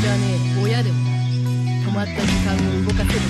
じゃねえ親でもない止まった時間を動かせる